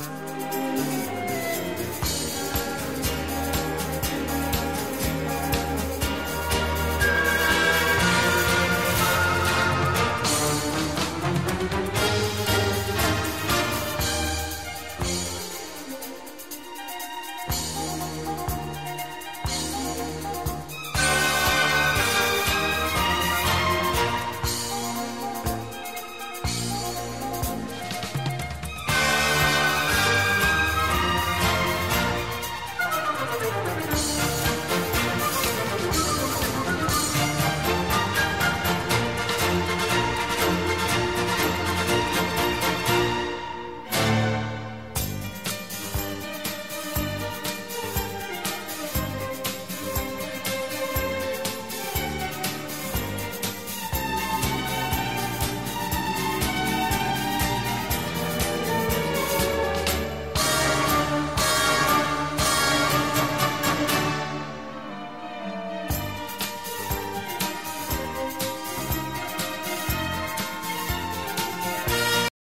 Música